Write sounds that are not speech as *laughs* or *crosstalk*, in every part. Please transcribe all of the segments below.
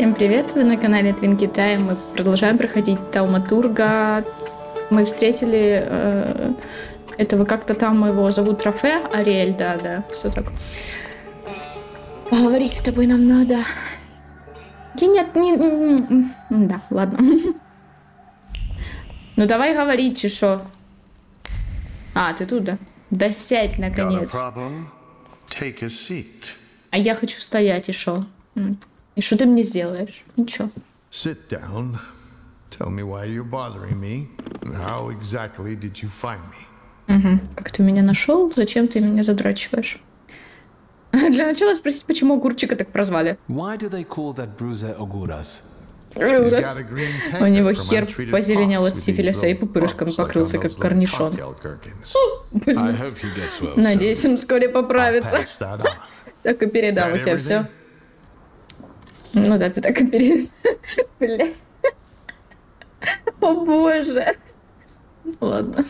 Всем привет, вы на канале Твин Китай. Мы продолжаем проходить Тауматурга. Мы встретили э, этого как-то там его зовут Трофе, Ариэль, да, да, все так. Поговорить с тобой нам надо. Я нет, не, да, ладно. *laughs* Ну давай говорить, что. А, ты тут, да? Да сядь, наконец. А я хочу стоять, и шо? И что ты мне сделаешь? Ничего. Sit down. Tell me why you're bothering me. and How exactly did you find me? Как ты меня нашел? Зачем ты меня задрачиваешь? Для начала спросить, почему огурчика так прозвали. Why do they call that bruiser green У него хер позеленел от сифилиса и пупырышками покрылся, как корнишон. Надеюсь, он вскоре поправится. Так и передам у тебя все. Ну да, ты так и передам. *laughs* Бля. О боже. Ладно.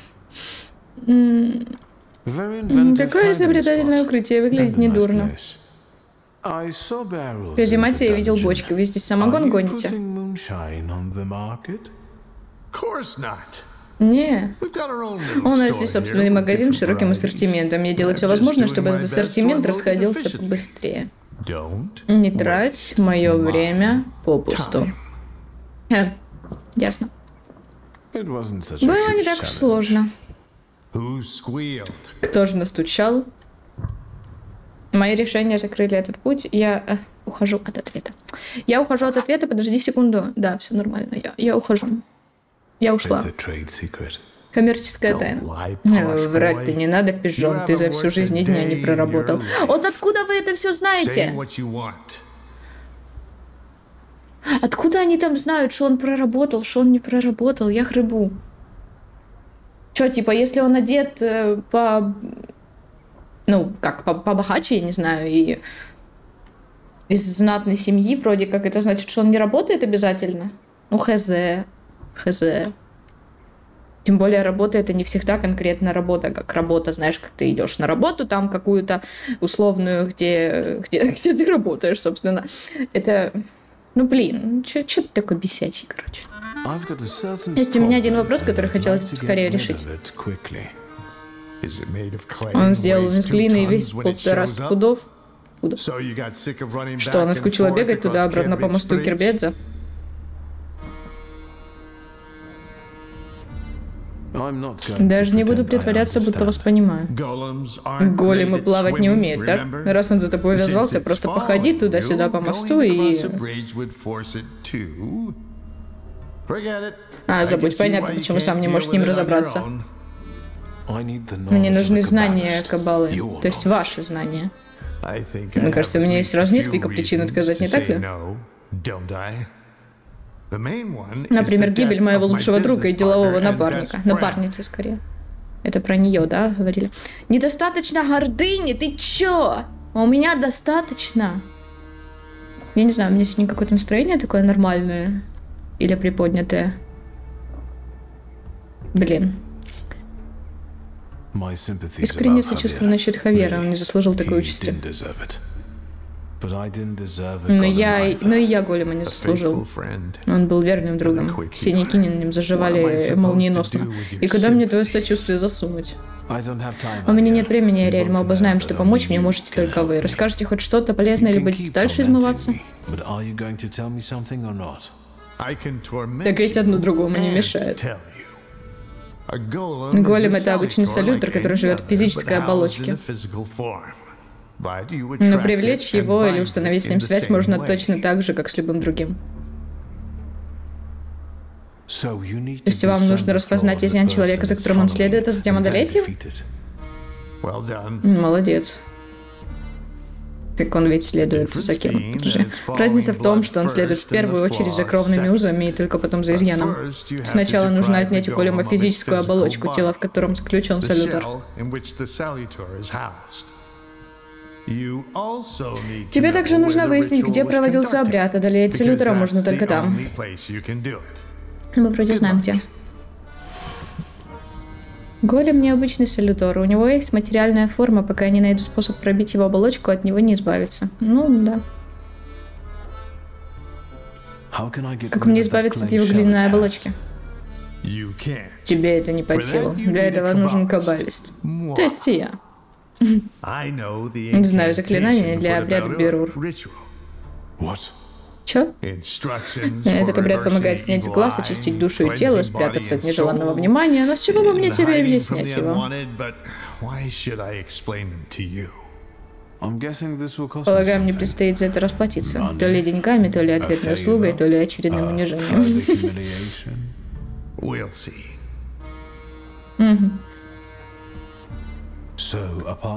Какое изобретательное укрытие. Выглядит недурно. the зимате я видел бочки. Вы здесь самогон гоните? Не. У нас здесь собственный магазин с широким ассортиментом. Я делаю все возможное, чтобы этот ассортимент расходился побыстрее. Не трать мое время попусту. Э, Ясно. Было не так уж сложно. Кто же настучал? Мои решения закрыли этот путь. Я э, ухожу от ответа. Я ухожу от ответа. Подожди секунду. Да, все нормально. Я, я ухожу. Я ушла. Коммерческая тайна. Э, Врать-то не надо, пижон. Ты за всю жизнь ни дня не проработал. Вот откуда вы это все знаете? Откуда они там знают, что он проработал, что он не проработал? Я хребу. Че, типа, если он одет э, по... Ну, как, по побогаче, я не знаю, и из знатной семьи, вроде как, это значит, что он не работает обязательно? Ну, хз, хз. Тем более работа это не всегда конкретно работа, как работа, знаешь, как ты идешь на работу, там какую-то условную, где, где, *laughs* где ты работаешь, собственно. Это, ну блин, что ты такой бесячий, короче. Есть у меня один вопрос, который хотелось бы скорее решить. Он сделал из глины it полтора пудов. Что, она скучила бегать туда-обратно по мосту Street? Даже не буду притворяться, будто вас понимаю. Големы плавать не умеют, так? Раз он за тобой вязался, просто походи туда-сюда по мосту и... А, забудь, понятно, почему сам не можешь с ним разобраться. Мне нужны знания кабалы, то есть ваши знания. Мне кажется, у меня есть few несколько причин отказать, не так ли? Например, гибель моего лучшего друга и делового напарника. Напарницы, скорее. Это про нее, да, говорили? Недостаточно гордыни, ты чё? А У меня достаточно. Я не знаю, у меня сегодня какое-то настроение такое нормальное. Или приподнятое. Блин. Искренне сочувствую насчет Хавьера, он не заслужил такой участи. Но я, но и я голема не A заслужил. Он был верным другом. Синяки на нем заживали молниеносно. И куда мне твое сочувствие засунуть? I don't have time, У меня нет времени, Ариэль. Мы оба знаем, что помочь мне можете только вы. Расскажете хоть что-то полезное или будете дальше измываться? Так ведь одно другому не мешает. Голем это обычный like который живет в физической оболочке. Но привлечь его или установить с ним связь можно точно так же, как с любым другим. То есть вам нужно распознать изъян человека, за которым он следует, а затем одолеть его? Молодец. Так он ведь следует за кем? Подожди. Разница в том, что он следует в первую очередь за кровными узами и только потом за изъяном. Сначала нужно отнять у голема физическую оболочку тела, в котором заключен салютер. Тебе также нужно выяснить, где проводился обряд. Одолеть салютера можно только там. Мы вроде знаем где. Голем необычный салютор. У него есть материальная форма, пока я не найду способ пробить его оболочку, от него не избавиться. Ну, да. Как мне избавиться от его глиняной оболочки? Тебе это не под силу. Для этого нужен каббалист. То есть и я. The Знаю заклинание для обряда Berur Берур. Чё? Instructions Этот обряд помогает снять глаз, очистить душу и тело, спрятаться от нежеланного внимания. Но с чего бы мне тебе объяснять его? Полагаю, мне предстоит за это расплатиться. То ли деньгами, то ли ответной услугой, то ли очередным Uh, унижением. further *laughs*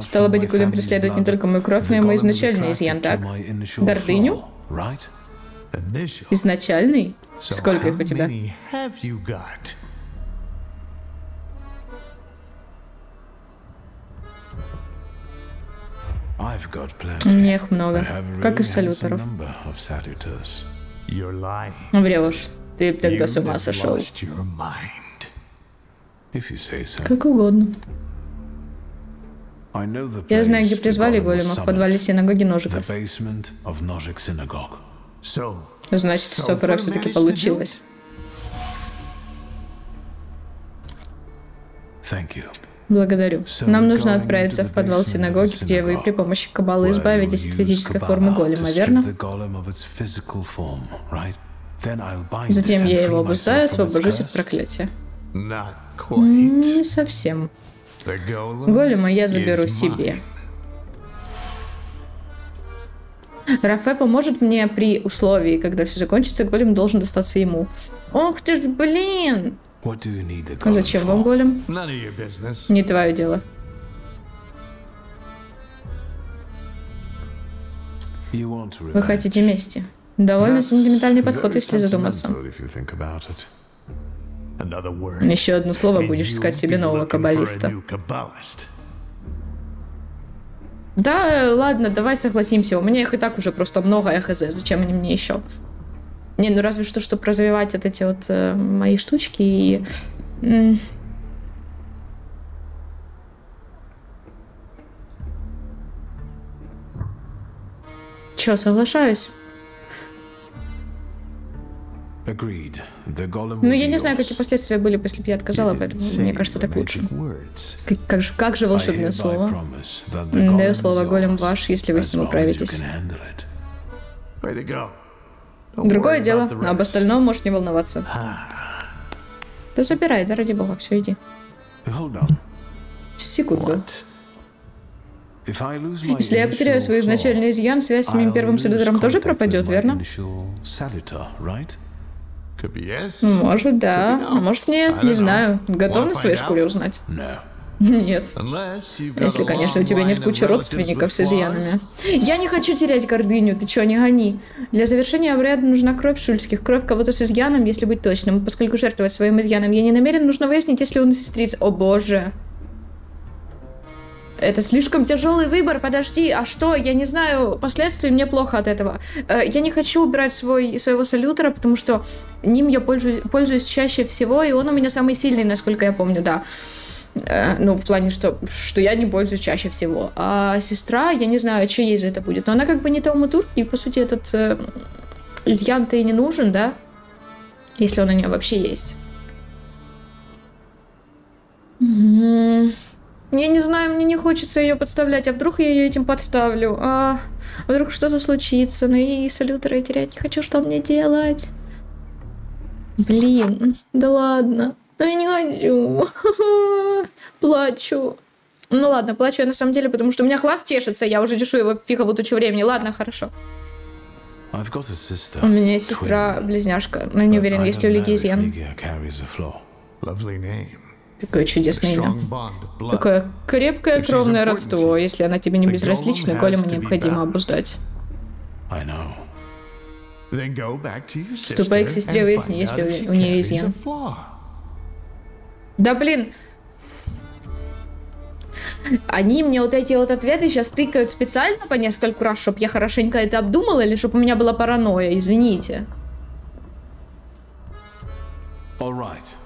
Стало быть, family's преследует не только мою кровь, но и мой изначальный изъян, так? Гордыню? Изначальный? Сколько их у тебя? У меня их много. Как и салюторов. Врешь. Ты тогда с ума сошел. Как угодно. Я знаю, где призвали голема, в подвале синагоги ножиков. Значит, far все-таки получилось. Благодарю. Нам нужно отправиться в подвал синагоги, где вы при помощи кабалы избавитесь от физической формы голема, верно? Затем я его обуздаю, освобожусь от проклятия. Не совсем. Голема я заберу себе. Рафе поможет мне при условии, когда все закончится, голем должен достаться ему. Ох ты ж, блин! А зачем вам голем? Не твое дело. Вы хотите мести. Довольно сентиментальный подход, если задуматься. Еще одно слово будешь искать себе нового каббалиста. Да, ладно, давай согласимся. У меня их и так уже просто много, я хз. Зачем они мне еще? Не, ну разве что, чтобы развивать вот эти вот э, мои штучки и... м. Чё, соглашаюсь? Ну, я не знаю, какие последствия были, если бы я отказала, поэтому мне кажется, так лучше. Как, как же, как же волшебное слово. Даю слово, голем ваш, если вы с ним управитесь. Другое дело, а об остальном можешь не волноваться. Да забирай, да ради бога, все, иди. Секунду. Если я потеряю свой изначальный изъян, связь с моим первым lose салютором тоже пропадет, верно? Может, да, а может нет, не знаю. Готов на своей шкуре узнать? *laughs* Нет. Если, конечно, у тебя нет кучи родственников с изъянами. Я не хочу терять гордыню, ты чё, не гони. Для завершения обряда нужна кровь шульских, кровь кого-то с изъяном, если быть точным. Поскольку жертвовать своим изъяном я не намерен, нужно выяснить, если он сестриц. О боже. Это слишком тяжелый выбор, подожди, а что? Я не знаю, последствий мне плохо от этого. Э, Я не хочу убирать свой, своего салютера, потому что ним я пользуюсь, пользуюсь чаще всего, и он у меня самый сильный, насколько я помню, да. Э, Ну, в плане, что, что я не пользуюсь чаще всего. А сестра, я не знаю, что ей за это будет. Но она как бы не тауматург, и, по сути, этот э, изъян-то и не нужен, да? Если он у нее вообще есть. Я не знаю, мне не хочется ее подставлять, а вдруг я ее этим подставлю? А вдруг что-то случится, ну и салютера я терять не хочу, что мне делать? Блин, да ладно. Ну я не хочу. *laughs* Плачу. Ну ладно, плачу я на самом деле, потому что у меня глаз чешется, я уже чешу его фиговую тучу времени. Ладно, хорошо. У меня есть сестра-близняшка, но не but уверен, есть ли у don't Лиги know if изъян. Ligia carries a flaw. Lovely name. Какое чудесное имя. Какое крепкое кровное родство. Если она тебе не безразлична, be необходимо обуздать. Ступай к сестре, выясни, есть ли у- нее изъян. Да блин. Они мне вот эти вот ответы сейчас тыкают специально по нескольку раз, чтобы я хорошенько это обдумала, или чтобы у меня была паранойя, извините.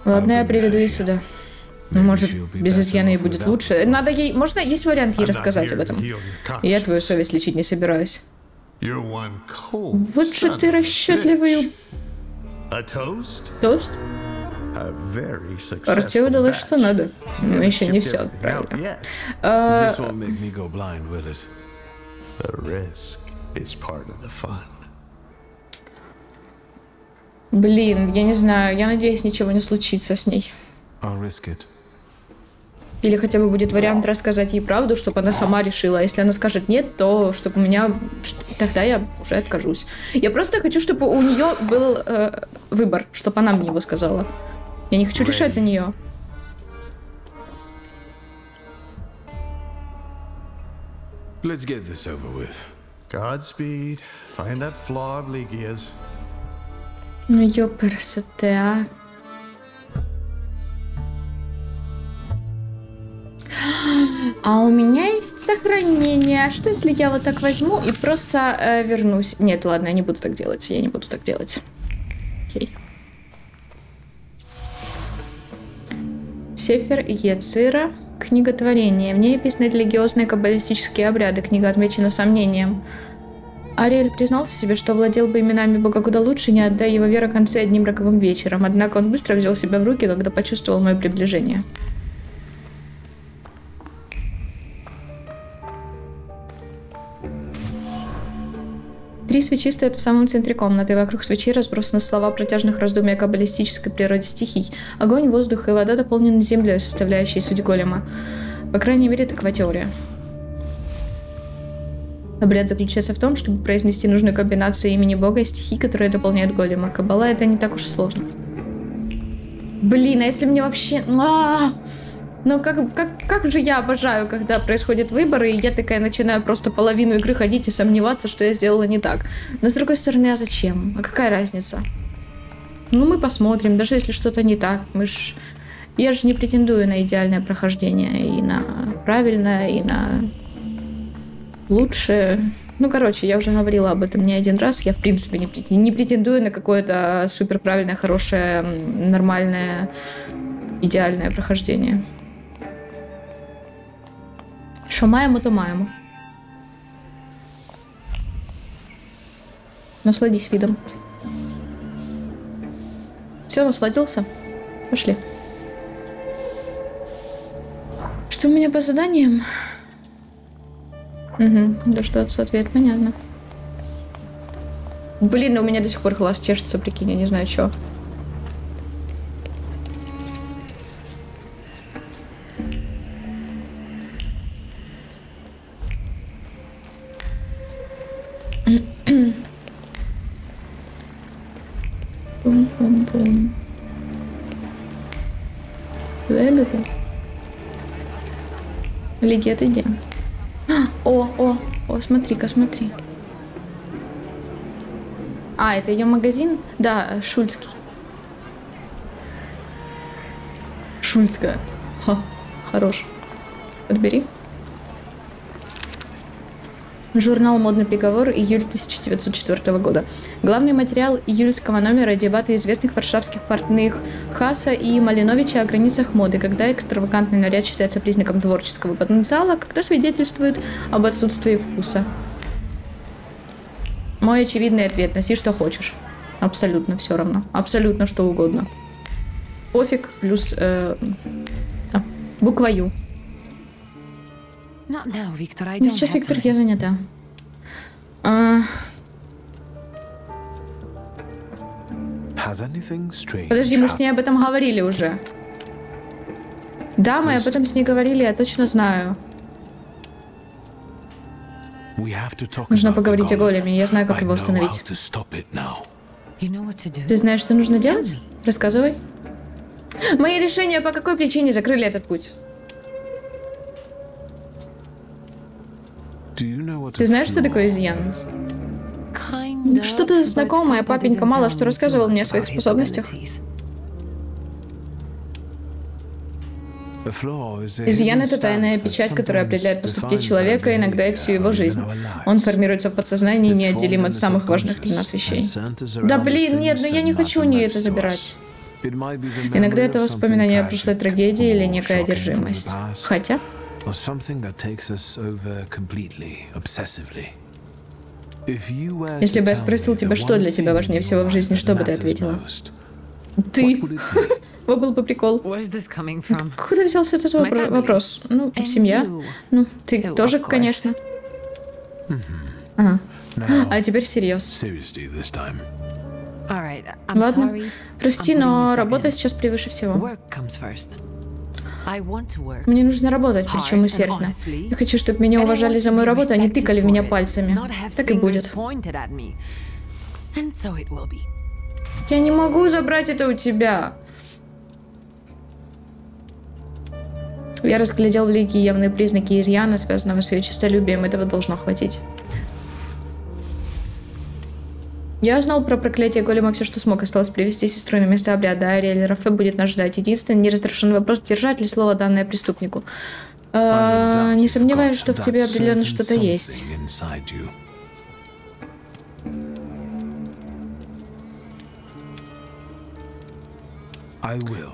Ладно, я приведу ее сюда. Может, без изъяна будет лучше. Надо ей... Можно, есть вариант ей рассказать об этом? Я твою совесть лечить не собираюсь. Вот же ты расчетливый тост. Партия удалось что надо. Но еще не все отправили. А. Блин, я не знаю, я надеюсь, ничего не случится с ней. I'll risk it. Или хотя бы будет вариант рассказать ей правду, чтобы она сама решила. Если она скажет нет, то чтобы у меня... Тогда я уже откажусь. Я просто хочу, чтобы у нее был э, выбор, чтобы она мне его сказала. Я не хочу решать за нее. Let's get this over with. Godspeed. Find that flaw of Ligia's. Ну, ёперсете, а. А у меня есть сохранение. А Что если я вот так возьму и просто э, вернусь? Нет, ладно, я не буду так делать. Я не буду так делать. Окей. Сефер Ецира. Книга творения. В ней описаны религиозные каббалистические обряды. Книга отмечена сомнением. Ариэль признался себе, что владел бы именами Бога куда лучше, не отдая его веру конце одним роковым вечером. Однако он быстро взял себя в руки, когда почувствовал мое приближение. Три свечи стоят в самом центре комнаты. Вокруг свечей разбросаны слова протяжных раздумий о каббалистической природе стихий. Огонь, воздух и вода дополнены землей, составляющей суть голема. По крайней мере, такова теория. Обряд заключается в том, чтобы произнести нужную комбинацию имени Бога и стихий, которые дополняют голема. Каббала это не так уж сложно. Блин, а если мне вообще... А! Ну как, как, как же я обожаю, когда происходят выборы, и я такая начинаю просто половину игры ходить и сомневаться, что я сделала не так. Но с другой стороны, а зачем? А какая разница? Ну, мы посмотрим, даже если что-то не так. Мы ж... Я же не претендую на идеальное прохождение, и на правильное, и на лучше. Ну, короче, я уже говорила об этом не один раз. Я, в принципе, не, не претендую на какое-то супер правильное, хорошее, нормальное, идеальное прохождение. Що маємо, то маємо. Насладись видом. Все, насладился? Пошли. Что у меня по заданиям? Угу, дождаться ответ, понятно. Блин, у меня до сих пор глаз чешется, прикинь, я не знаю, что. Лиги, ты где? О, о, о, смотри-ка, смотри. А, это ее магазин? Да, Шульский. Шульская. Ха, хорош. Подбери. Журнал «Модный приговор», июль 1904 года. Главный материал июльского номера – дебаты известных варшавских портных Хаса и Малиновича о границах моды, когда экстравагантный наряд считается признаком творческого потенциала, когда свидетельствует об отсутствии вкуса. Мой очевидный ответ – носи что хочешь. Абсолютно все равно. Абсолютно что угодно. Пофиг плюс э, а, буква Ю. Not now, Victor. I Ну, Сейчас, have Виктор, я занята. А, Has anything strange подожди, мы же с ней об этом говорили уже. Да, мы об этом с ней говорили, я точно знаю. We have to talk Нужно поговорить о големе, я знаю, как I его know остановить. how to stop it now. You know what to do? Ты знаешь, что нужно делать? Рассказывай. Мои решения по какой причине закрыли этот путь? Ты знаешь, что такое изъян? Что-то знакомое, папенька мало что рассказывал мне о своих способностях. Изъян — это тайная печать, которая определяет поступки человека, иногда и всю его жизнь. Он формируется в подсознании и неотделим от самых важных для нас вещей. Да блин, нет, но я that не хочу у нее это забирать. Иногда это воспоминание о прошлой трагедии или the одержимость. Хотя, or something that takes us over completely, obsessively. If you were Если бы я спросил тебя, что для тебя важнее всего в жизни, что бы ты ответила? Ты. what would it be? Вот был бы прикол. Where's this coming from? Куда взялся этот вопро- вопрос? Ну, And семья. Ну, ты тоже, конечно. Ага. Now, А теперь всерьез. seriously this time. All right, I'm Ладно. sorry. Прости, но работа сейчас превыше всего. Мне нужно работать, причем усердно. Я хочу, чтобы меня уважали за мою работу, а не тыкали в меня пальцами. Так и будет. Я не могу забрать это у тебя. Я разглядел великие явные признаки изъяна, связанного с ее честолюбием. Этого должно хватить. Я узнал про проклятие голема все, что смог. Осталось привести сестру на место обряда. Ариэль Рафе будет нас ждать. Единственный неразрешенный вопрос, держать ли слово данное преступнику. Э, не сомневаюсь, что в тебе определенно что-то есть.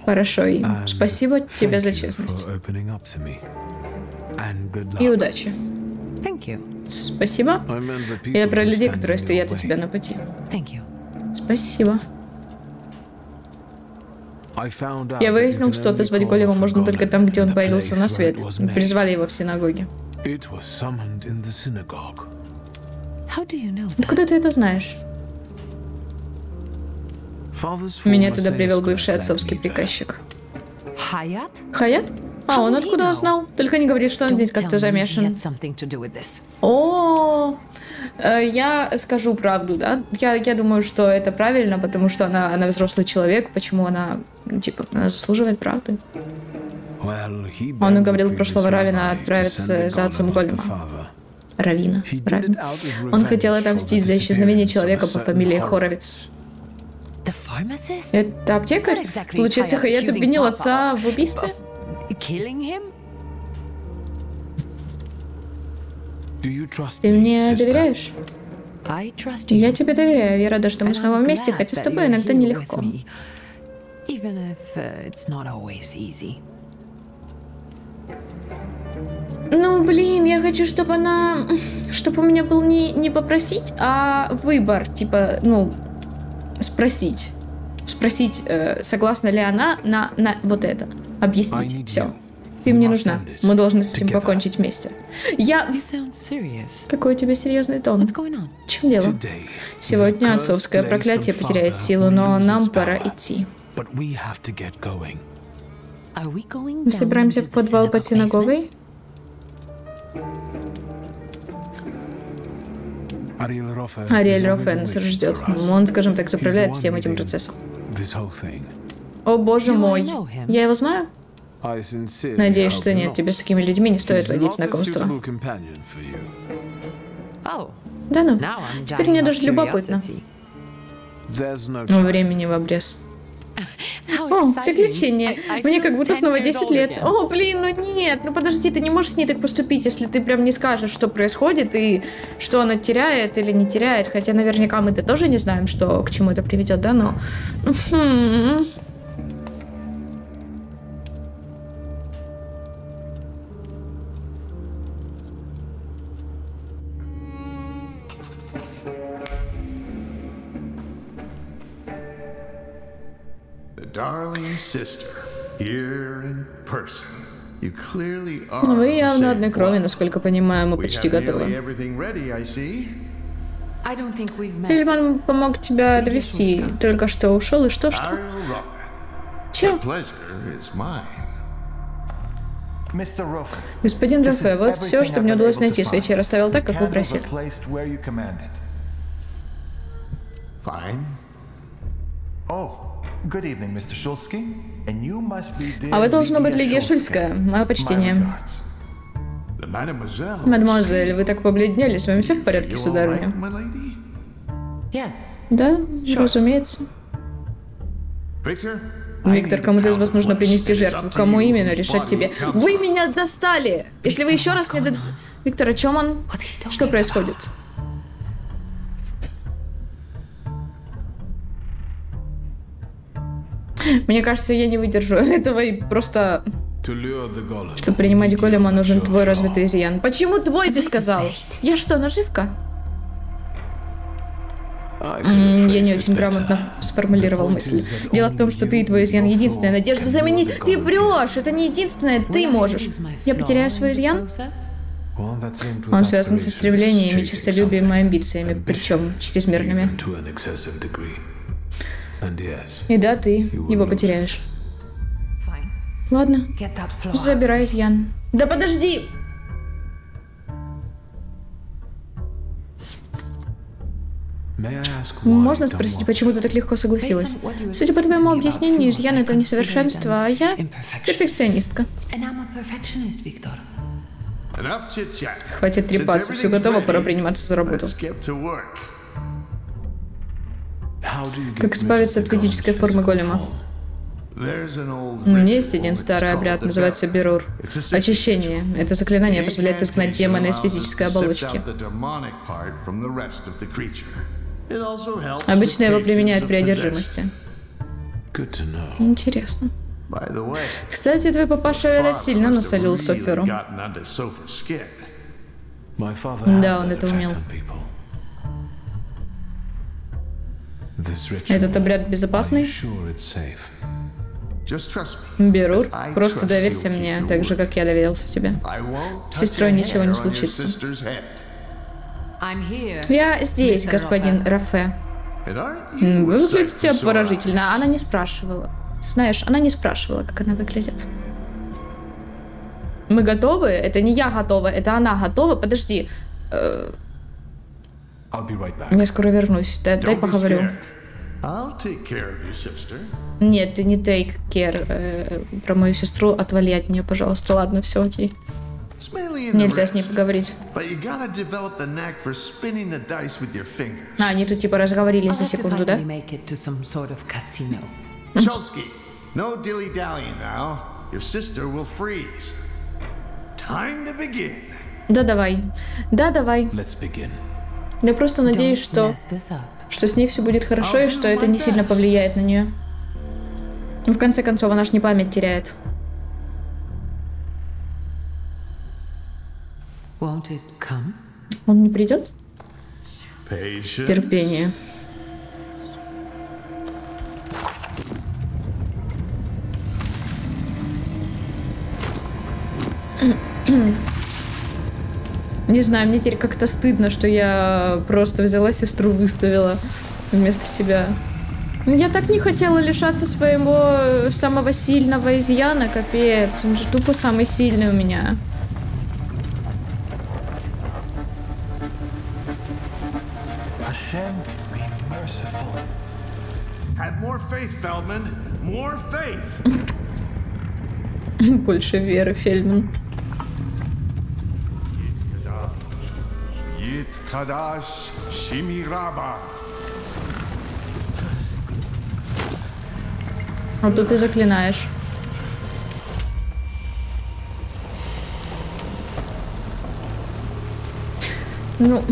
Хорошо, и спасибо тебе за честность. И удачи. Thank you. Спасибо. Я про людей, которые стоят у тебя на пути. Thank you. Спасибо. I found out Я выяснил, что отозвать голема можно только там, где он появился на свет. Призвали его в синагоге. Откуда ты это знаешь? Меня туда привел бывший отцовский приказчик. Хаят? Хаят? А, он откуда узнал? Только не говори, что он здесь как-то замешан. О, э, я скажу правду, да? Я, я думаю, что это правильно, потому что она, она взрослый человек. Почему она, ну, типа, она заслуживает правды? Он уговорил прошлого равина отправиться за отцом голема. Равина. Равин. Он хотел отомстить за исчезновение человека по фамилии. Хоровиц. Это аптекарь? Получается, Хаят обвинил отца в убийстве? Killing him? Do you trust Ты мне sister? доверяешь? I trust you. Я тебе доверяю. Я рада, что мы снова вместе, хотя с тобой иногда нелегко. with me, Even if uh, it's not always easy. Ну, блин, я хочу, чтобы она... Чтобы у меня был не, не попросить, а выбор. Типа, ну, спросить. Спросить, э, согласна ли она на, на вот это. Объяснить. Все. Ты мне нужна. Мы должны с этим покончить вместе. Я... Какой у тебя серьезный тон. В чем дело? Сегодня отцовское проклятие потеряет силу, но нам пора идти. Мы собираемся в подвал под синагогой. Ариэль Рофе Ариэль is Рофе already нас ждет. Он, скажем так, заправляет всем этим процессом. О боже мой. Я его знаю? Надеюсь, что нет. Тебе с такими людьми не стоит водить знакомство. Oh, Да ну. Теперь мне даже любопытно. Но time. времени в обрез. *laughs* О, I Мне как будто 10 снова years 10 old лет. О, блин, ну нет. Ну подожди, ты не можешь с ней так поступить, если ты прям не скажешь, что происходит и что она теряет или не теряет. Хотя наверняка мы-то тоже не знаем, что к чему это приведет, да, но... sister, here in person. You clearly are. Вы явно одной крови, насколько понимаю, мы We почти have nearly готовы. everything ready, I see. I don't think we've met. Фильман помог тебя довести, только что ушел, и что, что? Ariel Rother. Че? The pleasure is mine. Mr. Ruff, Господин is вот все, что мне удалось найти. Свечи я расставил так, как вы просили. Fine. Oh, good evening, Mr. Shulsky. And you must be dear А вы, должно быть, Лидия Шульская. Мое My почтение. Мадемуазель, вы так побледнели, с вами все в порядке, сударыня? Да, разумеется. I Виктор, кому-то из вас нужно принести жертву. Кому именно, решать тебе. Вы меня достали! Если вы еще раз мне... дад- Виктор, о чем он? Что происходит? *laughs* Мне кажется, я не выдержу *laughs* этого и просто... Чтобы принимать голема, нужен твой развитый изъян. Почему твой, ты сказал? Я что, наживка? Я не очень грамотно сформулировал мысль. Дело в том, что ты и твой изъян единственная надежда заменить. Ты врешь! Это не единственное, ты можешь. Я потеряю свой изъян? Он связан с aspirations, стремлениями, честолюбием и амбициями, причем чрезмерными. И да, ты его потеряешь. Ладно, Get that flower. забирай изъян. Да подожди! Можно спросить, почему ты так легко согласилась? Судя по твоему объяснению, изъян это consider несовершенство, а я перфекционистка. Хватит трепаться, все готово, пора приниматься за работу. Как избавиться от физической формы голема? У меня есть один старый обряд, называется. Берур. Очищение. Это заклинание позволяет изгнать демона из физической оболочки. Обычно его применяют при одержимости. Интересно. Кстати, твой папаша, видать, сильно насолил Соферу. Да, он это умел. Этот обряд безопасный? Берур, просто доверься мне, так же, как я доверился тебе. Touch сестрой ничего не случится. Я здесь, господин Рафе. Вы выглядите обворожительно. Она не спрашивала. Знаешь, она не спрашивала, как она выглядит. Мы готовы? Это не я готова, это она готова. Подожди, I'll be right back. Я скоро вернусь. Дай, дай поговорю. scared. I'll take care of your sister. Нет, ты не take care. э, про мою сестру отвали от нее, пожалуйста. Ладно, все окей. Нельзя с ней поговорить. А, они тут типа разговорились за секунду, да? finally make it to some sort of casino. Shulsky, no dilly-dallying now. Your sister will freeze. Time to begin. Да, давай. Да, давай. Let's begin. Я просто надеюсь, что, что с ней все будет хорошо и что это не сильно повлияет на нее. Ну, в конце концов, она ж не память теряет. Won't it come? Он не придет? Терпение. *clears throat* Не знаю, мне теперь как-то стыдно, что я просто взяла сестру, выставила вместо себя. Ну, Я так не хотела лишаться своего самого сильного изъяна, капец. Он же тупо самый сильный у меня. *laughs* Больше веры, Фельдман. Kadash Shimiraba. А тут ты заклинаешь. Ну...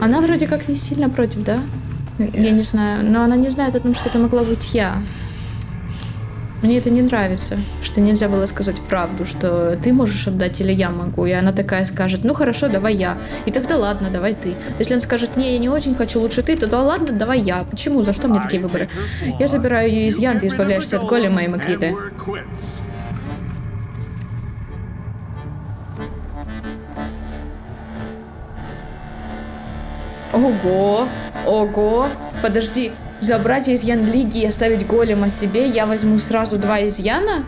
Она вроде как не сильно против, да? Я не знаю. Но она не знает о том, что это могла быть я. Мне это не нравится, что нельзя было сказать правду, что ты можешь отдать или я могу. И она такая скажет, ну хорошо, давай я. И тогда ладно, давай ты. Если он скажет, не, я не очень хочу, лучше ты, то да ладно, давай я. Почему? За что мне такие выборы? Я забираю ее изъян, ты избавляешься от голема и Макриты. Ого, ого, подожди, забрать изъян Лиги и оставить голема себе, я возьму сразу два изъяна?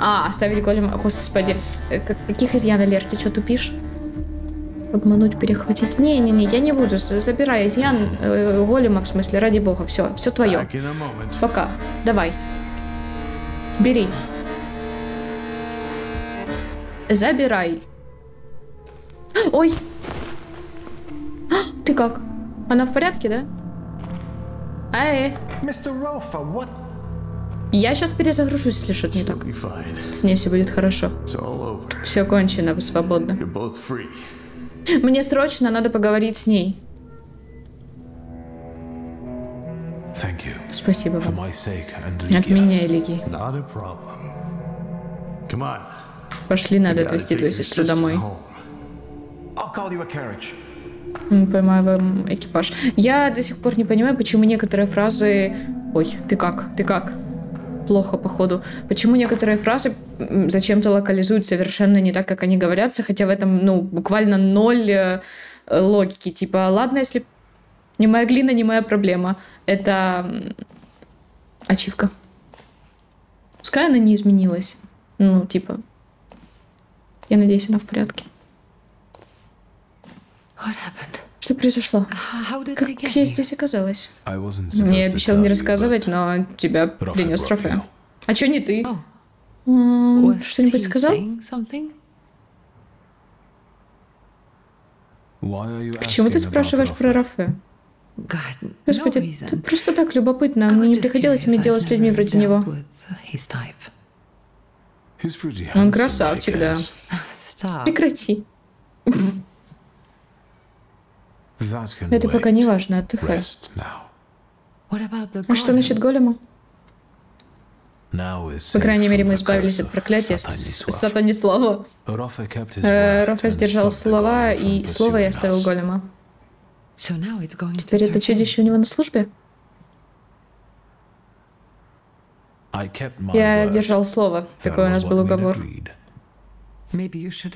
А, оставить голема, господи, э, как- каких изъяна, Лер, ты что тупишь? Обмануть, перехватить. Не-не-не, я не буду, забирай изъян э, голема, в смысле, ради бога, все, все твое. Пока, давай. Бери. Забирай. Ой. А, Ты как? Она в порядке, да? What? я сейчас перезагружусь, если что-то не так. С ней все будет хорошо. Все кончено, вы свободны. Мне срочно надо поговорить с ней. Спасибо вам. От меня и. Лиги. Пошли, надо отвезти твою сестру домой. Home. I'll call you a carriage. М, Поймаю вам экипаж. Я до сих пор не понимаю, почему некоторые фразы... Ой, ты как? Ты как? Плохо, походу. Почему некоторые фразы зачем-то локализуют совершенно не так, как они говорятся, хотя в этом, ну, буквально ноль э, логики. Типа, ладно, если не моя глина, не моя проблема. Это ачивка. Пускай она не изменилась. Ну, типа, я надеюсь, она в порядке. What? Что произошло? Как я здесь оказалась? Мне обещал не рассказывать, но тебя принес Рафе. А чё не ты? Oh, Что-нибудь сказал? Почему ты спрашиваешь про? Рафе? Господи, это просто так любопытно. Мне не приходилось иметь дело с людьми вроде него. Он красавчик, да. *laughs* Прекрати. *laughs* Это пока не важно, отдыхай. А что насчет голема? По крайней мере, мы избавились от проклятия. Сатанислава. His Э, сдержал слова, и слово я оставил голема. Теперь это чудище у него на службе? Я держал слово. Такой у нас был уговор.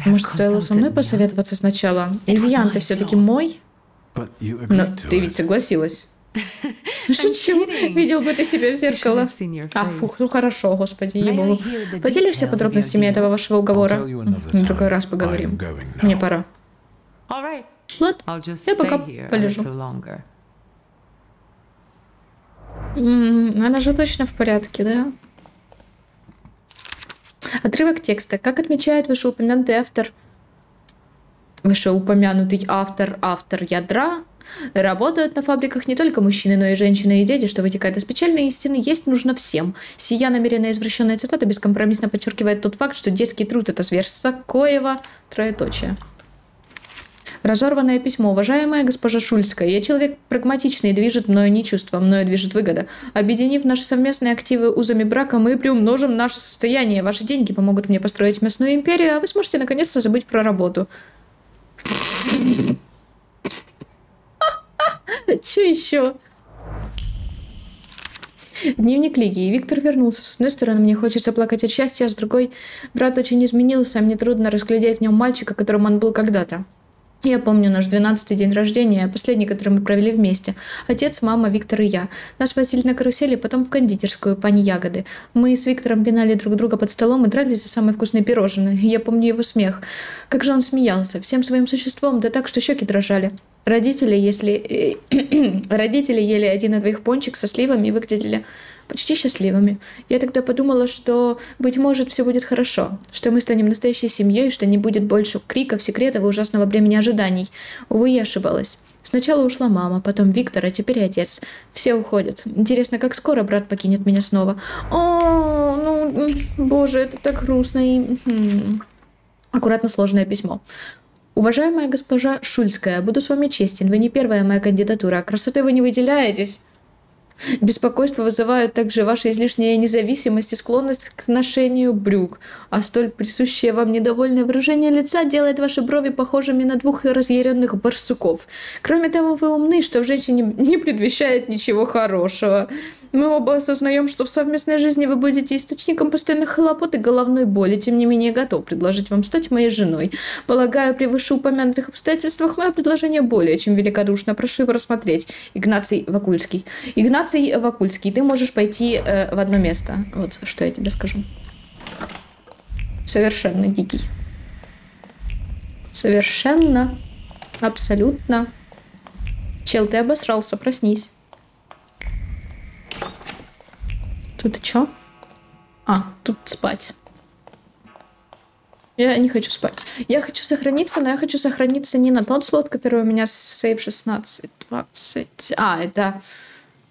Может, стоило со мной посоветоваться сначала? Изъян-то my все-таки мой. Но ты ведь согласилась. *laughs* Шучу. Видел бы ты себя в зеркало. А, фух, ну хорошо, господи, the Поделишься подробностями этого вашего уговора? В другой раз поговорим. Мне пора. Ладно. Я пока полежу. Она же точно в порядке, да? Отрывок текста. Как отмечает вышеупомянутый автор... Вышеупомянутый автор, автор ядра, работают на фабриках не только мужчины, но и женщины и дети, что вытекает из печальной истины, есть нужно всем. Сия намеренно извращенная цитата бескомпромиссно подчеркивает тот факт, что детский труд – это зверство Коева, троеточие. Разорванное письмо. Уважаемая госпожа Шульская, я человек прагматичный, движет мною не чувство, мною движет выгода. Объединив наши совместные активы узами брака, мы приумножим наше состояние. Ваши деньги помогут мне построить мясную империю, а вы сможете наконец-то забыть про работу. *laughs* Че еще? Дневник Лигии. Виктор вернулся. С одной стороны, мне хочется плакать от счастья, а с другой, брат очень изменился, а мне трудно разглядеть в нем мальчика, которым он был когда-то. Я помню наш 12-й день рождения, последний, который мы провели вместе. Отец, мама, Виктор и я. Нас возили на карусели, потом в кондитерскую, пани Ягоды. Мы с Виктором пинали друг друга под столом и дрались за самые вкусные пирожные. Я помню его смех. Как же он смеялся, всем своим существом, да так, что щеки дрожали. Родители, если... *clears throat* Родители ели один и двоих пончик со сливами и выглядели почти счастливыми. Я тогда подумала, что, быть может, все будет хорошо, что мы станем настоящей семьей, что не будет больше криков, секретов и ужасного бремени ожиданий. Увы, я ошибалась. Сначала ушла мама, потом Виктор, а теперь и отец. Все уходят. Интересно, как скоро брат покинет меня снова? О, ну, боже, это так грустно и... м. Аккуратно сложное письмо. Уважаемая госпожа Шульская, буду с вами честен, вы не первая моя кандидатура, красотой вы не выделяетесь. Беспокойство вызывают также ваша излишняя независимость и склонность к ношению брюк, а столь присущее вам недовольное выражение лица делает ваши брови похожими на двух разъяренных барсуков. Кроме того, вы умны, что в женщине не предвещает ничего хорошего. Мы оба осознаем, что в совместной жизни вы будете источником постоянных хлопот и головной боли, тем не менее готов предложить вам стать моей женой. Полагаю, при вышеупомянутых обстоятельствах мое предложение более чем великодушно. Прошу его рассмотреть. Игнаций Вакульский. Игнаций Вакульский, ты можешь пойти э, в одно место. Вот что я тебе скажу. Совершенно дикий. Совершенно, абсолютно. Чел, ты обосрался, проснись. Тут чё? А, тут спать. Я не хочу спать. Я хочу сохраниться, но я хочу сохраниться не на тот слот, который у меня сейв 16, 20. А, это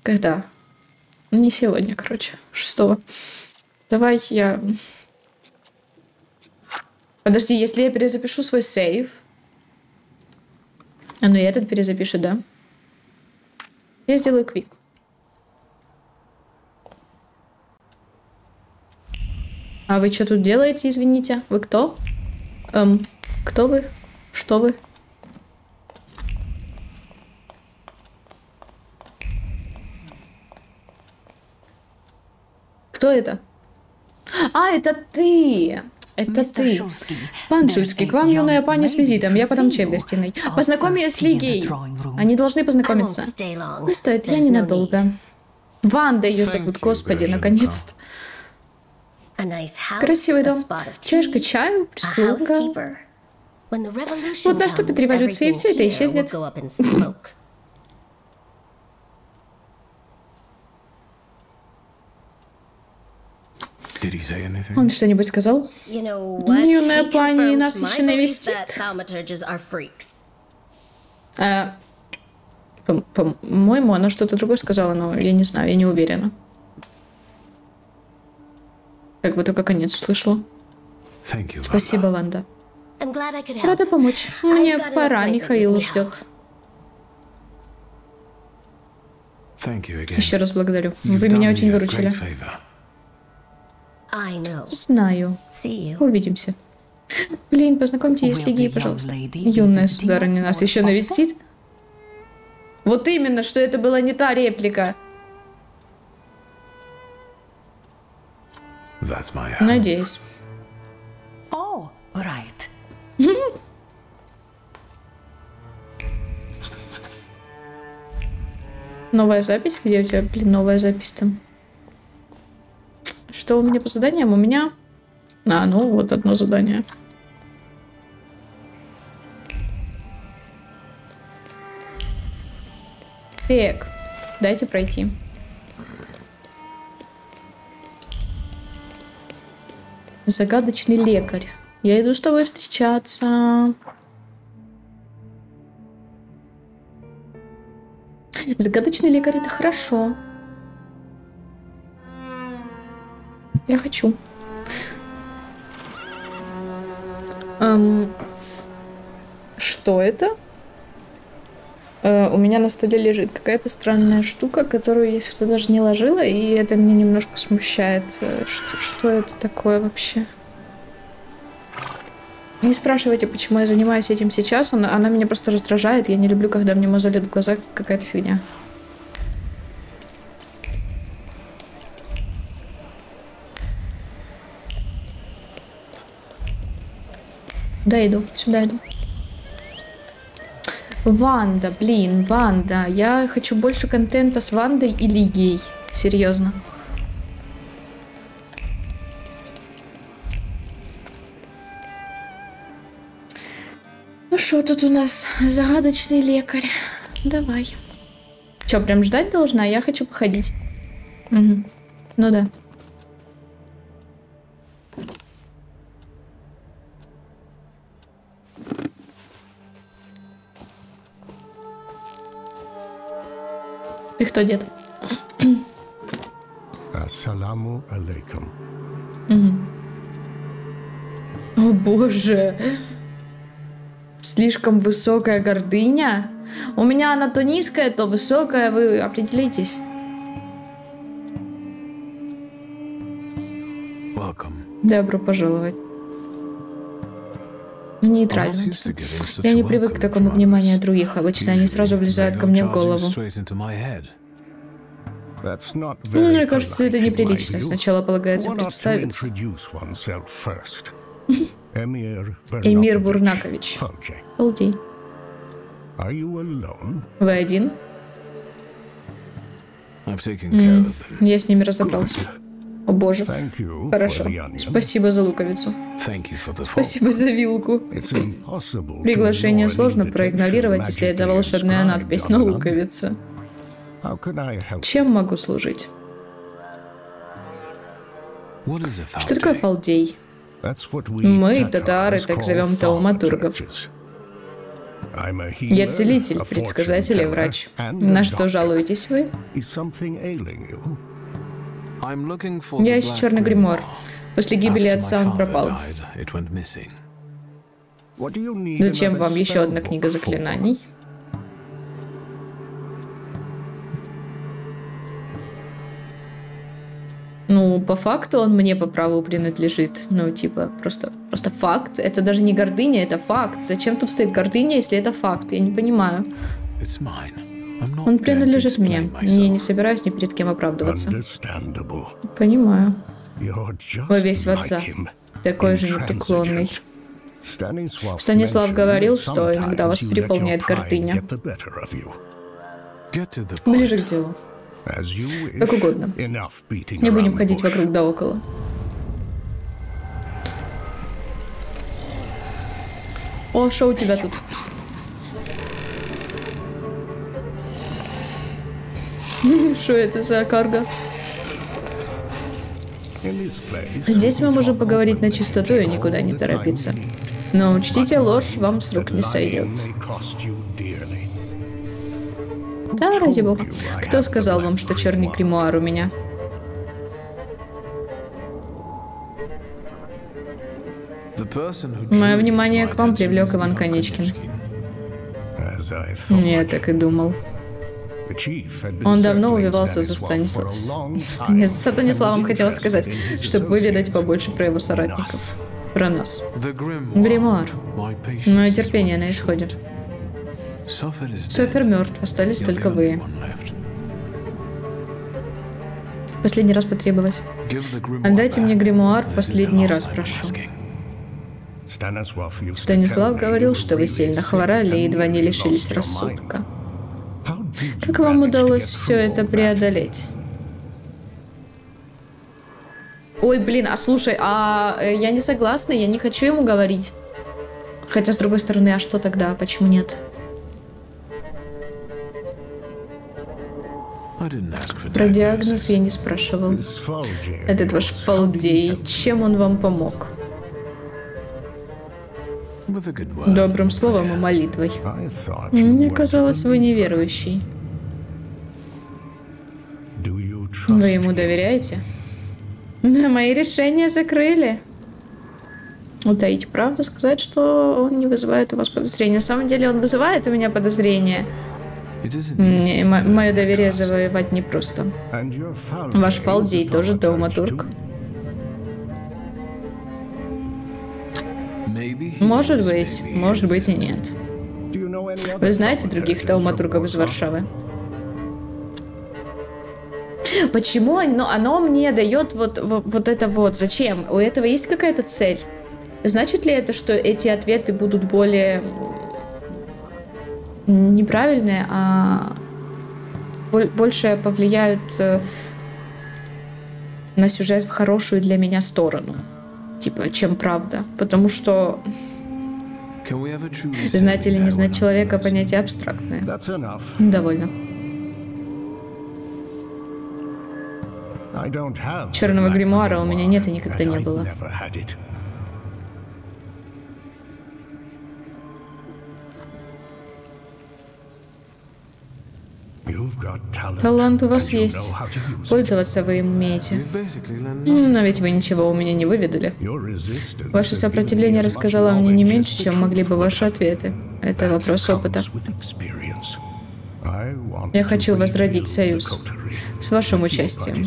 когда? Ну, Не сегодня, короче, 6. Давай я... Подожди, если я перезапишу свой сейв... А, ну и этот перезапишет, да? Я сделаю квик. А вы что тут делаете, извините? Вы кто? Эм, кто вы? Что вы? Кто это? А, это ты! Это Мистер ты. Шульский, Пан Шульский, к вам юная пани с визитом. Я see чай в гостиной. Познакомь ее с room. Они должны познакомиться. Не стоит, я ненадолго. Ванда ее зовут, господи, наконец-то. Красивый дом. Чашка чаю, прислуга. Вот наступит революция, и всё это исчезнет. Он что-нибудь сказал? Юная пани нас my еще навестит. А, по- По-моему, она что-то другое сказала, но я не знаю, я не уверена. Как бы только конец услышала. Спасибо, Ванда. Рада помочь. Мне пора, Михаил ждет. Еще раз благодарю. Вы меня очень выручили. Знаю. Увидимся. Блин, познакомьте если young пожалуйста. Юная сударыня нас еще навестит. Вот именно, что это была не та реплика. Надеюсь. Oh, right. Новая запись? Где у тебя, блин, новая запись там? Что у меня по заданиям? У меня... А, ну вот одно задание. Так, дайте пройти. Загадочный лекарь. Я иду с тобой встречаться. Загадочный лекарь это хорошо. Я хочу. Эм, что это? Э, у меня на столе лежит какая-то странная штука, которую я сюда даже не ложила, и это меня немножко смущает. Э, Что, что это такое вообще? Не спрашивайте, почему я занимаюсь этим сейчас. Она, она меня просто раздражает. Я не люблю, когда мне мозолят глаза какая-то фигня. Куда иду? Сюда иду. Ванда, блин, Ванда. Я хочу больше контента с Вандой и Лигей. Серьезно. Ну что тут у нас? Загадочный лекарь. Давай. Че, прям ждать должна? Я хочу походить. Мгм. Ну да. Ты кто, дед? Assalamu alaikum. О боже. Слишком высокая гордыня? У меня она то низкая, то высокая. Вы определитесь. Welcome. Добро пожаловать. Ну, Нейтрально. Я не привык к такому вниманию других. Обычно они сразу влезают ко мне в голову. Ну, Мне кажется, это неприлично. Сначала полагается представиться. Эмир Бурнакович. Alone? Вы один? Я с ними разобрался. О боже. Хорошо. Спасибо за луковицу. Спасибо за вилку. Приглашение сложно проигнорировать, если это волшебная надпись на луковице. Чем могу служить? Что такое фалдей? Мы, татары, так зовем тауматургов. Я целитель, предсказатель и врач. На что жалуетесь вы? Я ищу черный гримуар. После гибели отца он пропал. Зачем вам еще одна книга заклинаний? Ну, по факту он мне по праву принадлежит. Ну, типа, просто, просто факт. Это даже не гордыня, это факт. Зачем тут стоит гордыня, если это факт? Я не понимаю. It's mine. Он принадлежит мне. я не собираюсь ни перед кем оправдываться. Понимаю. Вы весь в отца. Такой же непреклонный. Станислав, говорил, что иногда вас переполняет гордыня. Ближе к делу. Как угодно. Не будем ходить вокруг да около. О, что у тебя тут? *laughs* Что это за карга? Здесь мы можем поговорить на чистоту и никуда не торопиться. Но учтите, ложь вам с рук не сойдет. Да, ради бога. Кто сказал вам, что черный гримуар у меня? Мое внимание к вам привлек Иван Конечкин. Я так и думал. Он давно увивался за Stanislav for a Станислав... long Стани- time Станиславом, хотела сказать, чтобы выведать побольше про его соратников. Про нас. Гримуар. Мое терпение на исходе. Софер мертв, остались только вы. Последний раз потребовать. Отдайте мне гримуар последний раз прошу. Станислав говорил, что вы сильно хворали и едва не лишились рассудка. mind. How did you Как вам удалось все это преодолеть? Ой, блин, а слушай, а э, я не согласна, я не хочу ему говорить. Хотя, с другой стороны, а что тогда? Почему нет? Про диагноз я не спрашивал. Этот ваш Фалдей, чем он вам помог? Добрым словом и молитвой. Мне казалось, вы неверующий. Вы ему доверяете? Да, мои решения закрыли. Утаить правду, сказать, что он не вызывает у вас подозрения. На самом деле он вызывает у меня подозрения. To мое доверие завоевать непросто. Ваш Фалдей тоже he Может быть, может быть и нет. Вы знаете других from тауматургов из? Варшавы? Почему оно, оно мне дает вот, вот, вот это вот? Зачем? У этого есть какая-то цель? Значит ли это, что эти ответы будут более неправильные, а боль- больше повлияют э, на сюжет в хорошую для меня сторону? Типа, чем правда? Потому что знать или не знать человека понятие абстрактное. Довольно. Черного гримуара у меня нет и никогда не было. never had it. You've got talent, Талант у вас есть. know how to use it. Пользоваться вы им умеете. You've basically learned Ну. Но ведь вы ничего у меня не выведали. Your resistance Ваше сопротивление рассказало мне не меньше, чем могли бы ваши ответы. Это вопрос опыта. Я хочу возродить союз с вашим участием.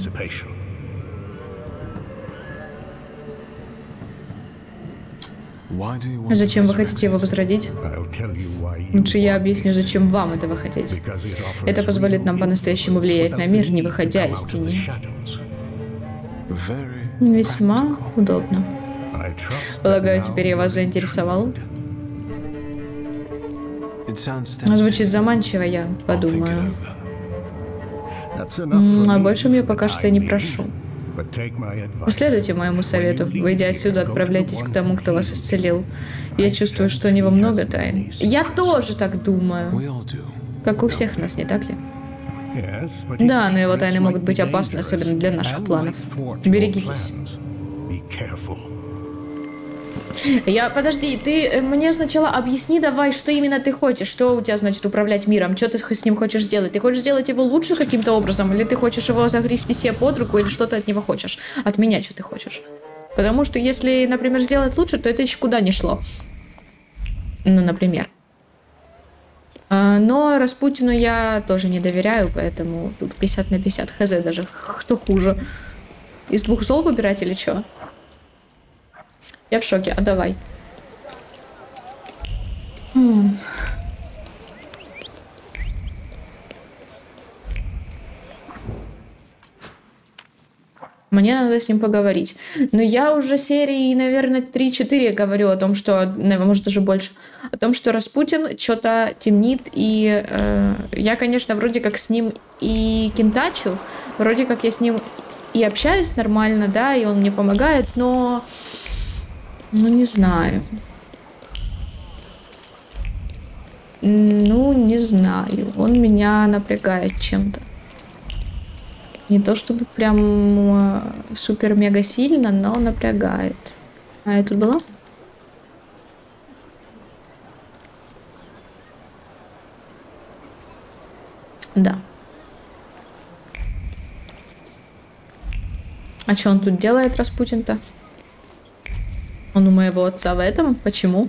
Зачем вы хотите его возродить? Лучше я объясню, зачем вам этого хотеть. Это позволит нам по-настоящему влиять на мир, не выходя из тени. Весьма удобно. Полагаю, теперь я вас заинтересовал. Звучит заманчиво, я подумаю. А больше мне пока что не прошу. Последуйте моему совету. Выйдя отсюда, отправляйтесь к тому, кто вас исцелил. Я чувствую, что у него много тайн. Я тоже так думаю. Как у всех нас, не так ли? Да, но его тайны могут быть опасны, особенно для наших планов. Берегитесь. Я, подожди, ты э, мне сначала объясни давай, что именно ты хочешь. Что у тебя значит управлять миром? Что ты с ним хочешь сделать? Ты хочешь сделать его лучше каким-то образом? Или ты хочешь его загрести себе под руку? Или что ты от него хочешь? От меня что ты хочешь? Потому что если, например, сделать лучше, то это еще куда не шло. Ну, например. А, Но Распутину я тоже не доверяю, поэтому тут 50 на 50. Хз даже. Кто хуже? Из двух зол выбирать или что? Я в шоке, а давай. Мне надо с ним поговорить. Но я уже серии, наверное, 3-4 говорю о том, что, наверное, может даже больше, о том, что Распутин что-то темнит. И э, я, конечно, вроде как с ним и кентачу, вроде как я с ним и общаюсь нормально, да, и он мне помогает, но ну, не знаю. Ну, не знаю. Он меня напрягает чем-то. Не то чтобы прям э, супер-мега сильно, но напрягает. А я тут была? Да. А что он тут делает, Распутин-то? Он у моего отца в этом? Почему?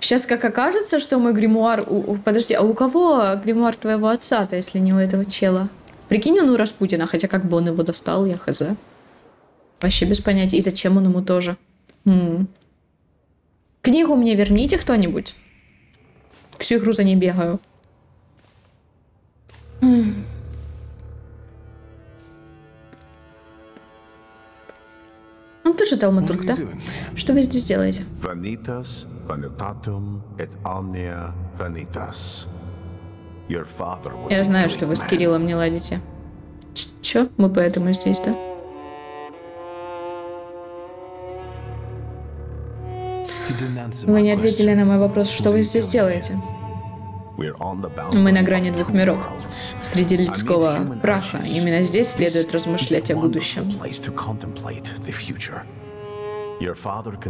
Сейчас как окажется, что мой гримуар... у- Подожди, а у кого гримуар твоего отца-то, если не у этого чела? Прикинь, он у Распутина, хотя как бы он его достал, я хз. Вообще без понятия. И зачем он ему тоже? М. Книгу мне верните кто-нибудь. Всю игру за ней бегаю. Ну, ты же да? Что вы здесь делаете? Vanitas, vanitatum et omnia vanitas. Your father was Я знаю, что вы с. Кириллом не ладите. Ч- Чё? Мы поэтому здесь, да? Вы не ответили на мой вопрос, что вы здесь делаете? Мы на грани двух миров. Среди людского праха. Именно здесь следует размышлять о будущем.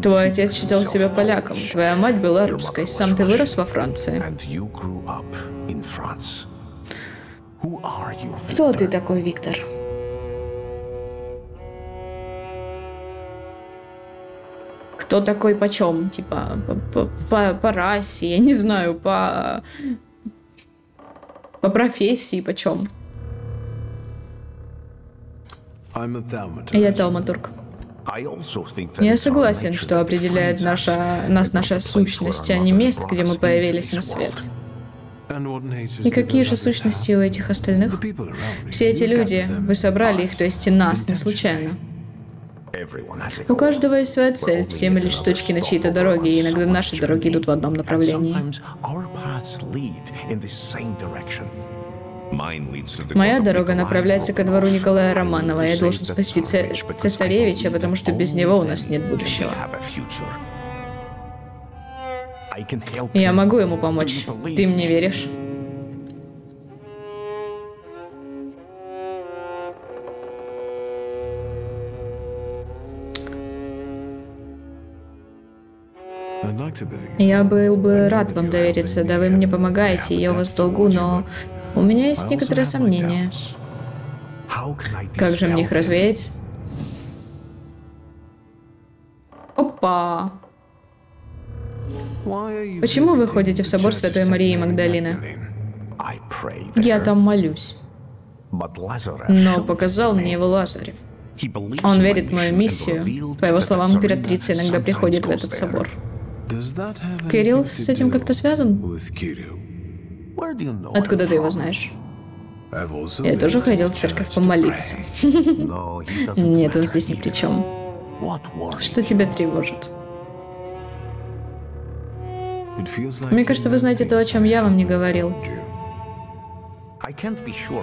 Твой отец считал себя поляком, твоя мать была русской, сам ты вырос во Франции. Кто ты такой, Виктор? Кто такой почем? Типа, по, по- по, по расе, я не знаю, по... По профессии почем? Я талматург. Я согласен, что определяет наша, нас наша сущность, а не место, где мы появились на свет. И какие же сущности у этих остальных? Все эти люди, вы собрали их, то есть и нас, не случайно. У каждого есть своя цель, все мы лишь точки на чьей-то дороге, и иногда наши дороги идут в одном направлении. Моя дорога направляется ко двору. Николая Романова. Я должен спасти цесаревича, потому что без него у нас нет будущего. Я могу ему помочь. Ты мне веришь? Я был бы рад вам довериться, да вы мне помогаете, я у вас в долгу, но у меня есть некоторые сомнения. Как же мне их развеять? Опа! Почему вы ходите в собор Святой Марии Магдалины? Я там молюсь, но показал мне его Лазарев. Он верит в мою миссию. По его словам, императрица иногда приходит в этот собор. Кирилл с этим как-то связан? Откуда ты его знаешь? Я тоже ходил в церковь помолиться. *laughs* *laughs* Нет, он здесь ни при чем. Что тебя тревожит? Мне кажется, вы знаете то, о чем я вам не говорил.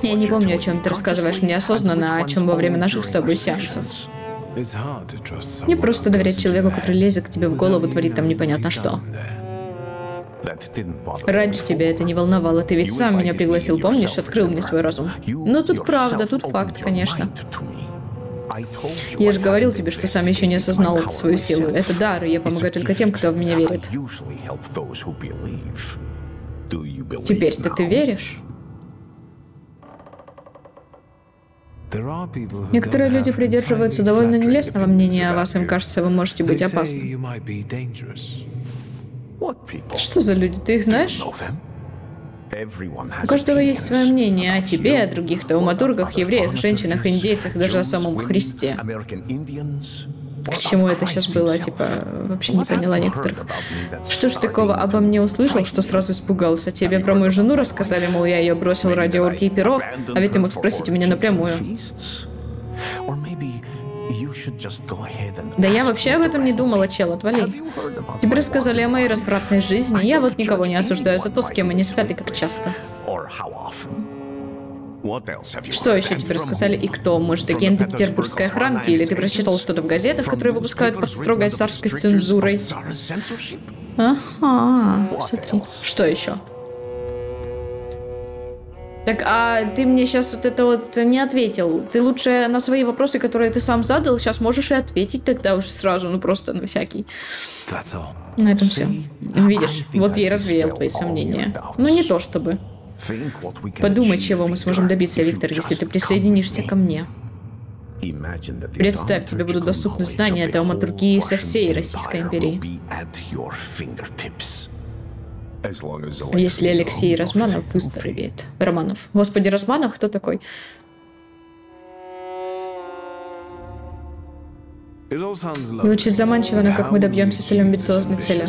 Я не помню, о чем ты рассказываешь мне осознанно, which о чем во время наших с тобой сеансов. Не просто доверять человеку, который лезет к тебе в голову, творит там непонятно что. before. тебя это не волновало. Ты ведь сам меня пригласил, помнишь? Открыл мне свой разум. Ну тут правда, тут факт, конечно. Я же говорил тебе, что сам еще не осознал свою силу. Это дар, и я помогаю только тем, кто в меня верит. Теперь-то ты веришь? Некоторые люди придерживаются довольно нелестного мнения о вас. Им кажется, вы можете быть опасны. Что за люди? Ты их знаешь? У каждого есть свое мнение о тебе, о других тауматургах, евреях, женщинах, индейцах, даже о самом Христе. К чему это сейчас было, типа, вообще не поняла некоторых. Что ж такого обо мне услышал, что сразу испугался? Тебе про мою жену рассказали, мол, я ее бросил ради орки и перов, а ведь ты мог спросить у меня напрямую. Да я вообще об этом не думала, чел, отвали. Тебе рассказали о моей развратной жизни, я вот никого не осуждаю за то, с кем они спят и как часто. Что еще тебе рассказали и кто? Может, агенты петербургской охранки? Или ты прочитал что-то в газетах, которые выпускают под строгой царской цензурой? Ага, смотри. Что еще? Так, а ты мне сейчас вот это вот не ответил. Ты лучше на свои вопросы, которые ты сам задал, сейчас можешь и ответить тогда уже сразу, ну просто на всякий. На этом все. Видишь, вот я и развеял твои сомнения. Ну не то чтобы. Подумай, чего мы сможем добиться, Виктор, если ты присоединишься ко мне. Представь, тебе будут доступны знания драматургии со всей Российской империи. Если Алексей Романов выздоровеет. Романов. Господи, Романов кто такой? Звучит заманчиво, но как мы добьемся столь амбициозной цели?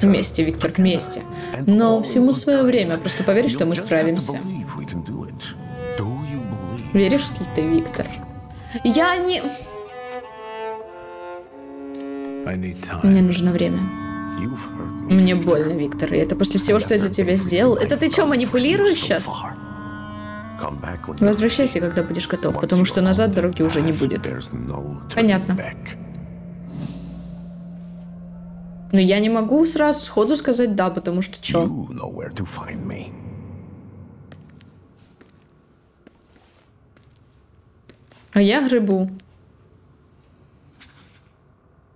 Вместе, Виктор, вместе. Но всему свое время. Просто поверь, что мы справимся. Веришь ли ты, Виктор? Я не... Мне нужно время. Мне больно, Виктор, и это после всего, что я для тебя сделал. Это ты что, манипулируешь сейчас? Возвращайся, когда будешь готов, потому что назад дороги уже не будет. Понятно. Но я не могу сразу сходу сказать да, потому что чё? А я грибу.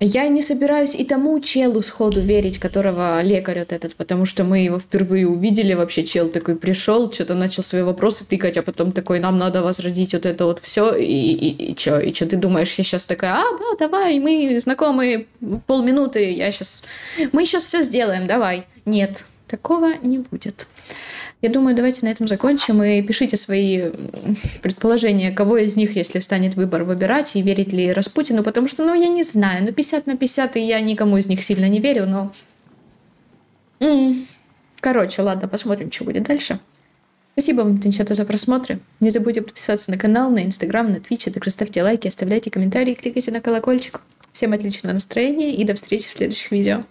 Я не собираюсь и тому челу сходу верить, которого лекарь вот этот, потому что мы его впервые увидели, вообще чел такой пришел, что-то начал свои вопросы тыкать, а потом такой, нам надо возродить вот это вот все, и, и, и что, и что ты думаешь, я сейчас такая, а, да, давай, мы знакомы полминуты, я сейчас, мы сейчас все сделаем, давай. Нет, такого не будет. Я думаю, давайте на этом закончим и пишите свои предположения, кого из них, если встанет выбор, выбирать и верить ли Распутину, потому что, ну, я не знаю, ну, 50 на 50, и я никому из них сильно не верю, но... Короче, ладно, посмотрим, что будет дальше. Спасибо вам, Тинчата, за просмотры. Не забудьте подписаться на канал, на Инстаграм, на Твич, также ставьте лайки, оставляйте комментарии, кликайте на колокольчик. Всем отличного настроения и до встречи в следующих видео.